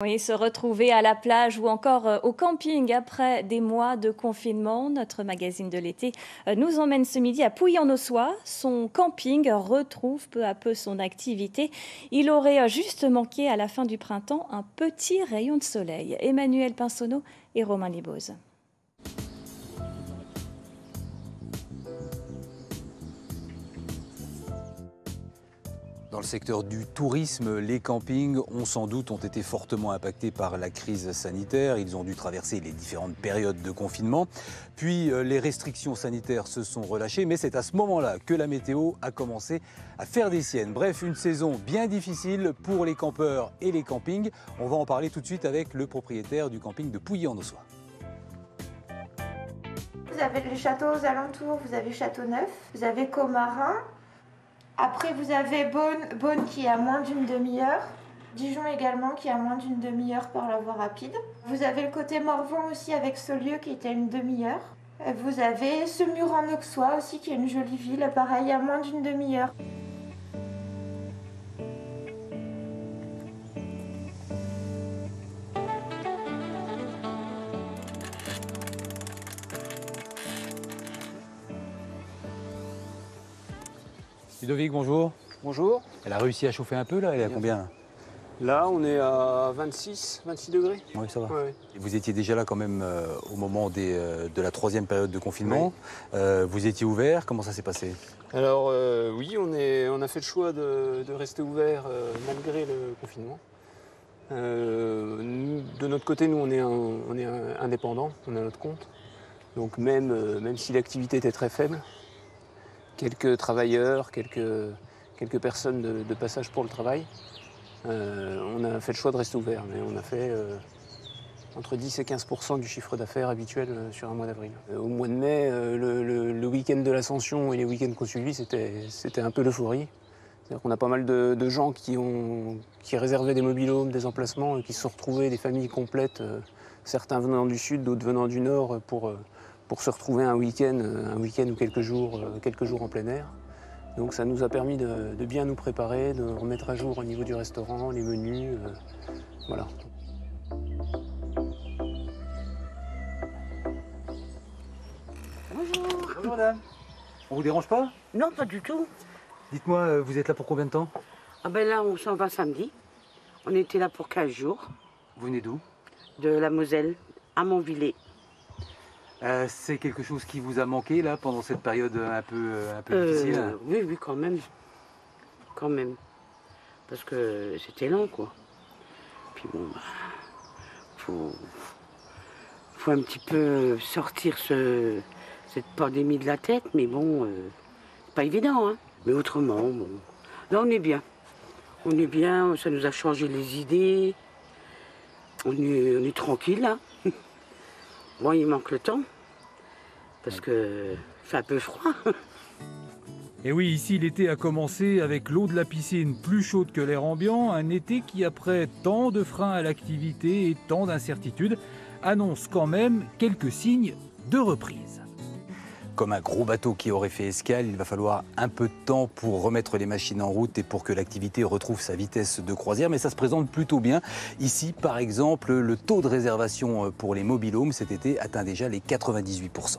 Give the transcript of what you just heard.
Oui, se retrouver à la plage ou encore euh, au camping après des mois de confinement. Notre magazine de l'été euh, nous emmène ce midi à Pouilly-en-Ossois. Son camping retrouve peu à peu son activité. Il aurait euh, juste manqué à la fin du printemps un petit rayon de soleil. Emmanuel Pinsonneau et Romain Libose. Dans le secteur du tourisme, les campings ont sans doute été fortement impactés par la crise sanitaire. Ils ont dû traverser les différentes périodes de confinement. Puis euh, les restrictions sanitaires se sont relâchées, mais c'est à ce moment-là que la météo a commencé à faire des siennes. Bref, une saison bien difficile pour les campeurs et les campings. On va en parler tout de suite avec le propriétaire du camping de Pouilly-en-Ossois. Vous avez les châteaux aux alentours, vous avez Châteauneuf, vous avez Comarin, après, vous avez Beaune, qui est à moins d'une demi-heure. Dijon également qui est à moins d'une demi-heure par la voie rapide. Vous avez le côté Morvan aussi avec Saulieu qui était une demi-heure. Vous avez Semur en Auxois aussi qui est une jolie ville, pareil à moins d'une demi-heure. Ludovic, bonjour. Bonjour. Elle a réussi à chauffer un peu là Elle est à combien? Là, on est à 26, 26 degrés. Oui, ça va. Ouais. Et Vous étiez déjà là quand même euh, au moment des, euh, de la troisième période de confinement. Euh, vous étiez ouvert, comment ça s'est passé? Alors oui, on, est, on a fait le choix de, de rester ouvert malgré le confinement. Nous, de notre côté, nous, on est, un- on est un- indépendant, on a notre compte. Donc même, même si l'activité était très faible, quelques travailleurs, quelques, quelques personnes de, passage pour le travail, euh, on a fait le choix de rester ouvert. Mais on a fait euh, entre 10 et 15% du chiffre d'affaires habituel euh, sur un mois d'avril. Au mois de mai, le, week-end de l'Ascension et les week-ends qu'on suivit, c'était un peu l'euphorie. C'est-à-dire qu'on a pas mal de, gens qui, ont, qui réservaient des mobilhomes, des emplacements, et qui se sont retrouvés, des familles complètes, certains venant du sud, d'autres venant du nord, pour, pour se retrouver un week-end euh, un week-end ou quelques jours, euh, quelques jours en plein air. Donc ça nous a permis de, de bien nous préparer, de remettre à jour au niveau du restaurant, les menus. euh, voilà. Bonjour. Bonjour madame. On vous dérange pas? Non, pas du tout. Dites-moi, vous êtes là pour combien de temps? Ah ben là, on s'en va samedi. On était là pour 15 jours, Vous venez d'où? De la Moselle à Montvillers. Euh, C'est quelque chose qui vous a manqué là pendant cette période un peu, euh, un peu Euh, difficile oui, oui, quand même. Quand même. Parce que c'était lent, quoi. Puis bon, bah, faut, faut un petit peu sortir ce, cette pandémie de la tête, mais bon, euh, c'est pas évident, hein. Mais autrement, bon, là, on est bien. On est bien, ça nous a changé les idées. On est, on est tranquille, là. Bon, il manque le temps. Parce que c'est un peu froid. Et oui, ici l'été a commencé avec l'eau de la piscine plus chaude que l'air ambiant, un été qui, après tant de freins à l'activité et tant d'incertitudes, annonce quand même quelques signes de reprise. Comme un gros bateau qui aurait fait escale, il va falloir un peu de temps pour remettre les machines en route et pour que l'activité retrouve sa vitesse de croisière, mais ça se présente plutôt bien. Ici, par exemple, le taux de réservation pour les mobilhomes cet été atteint déjà les 98%.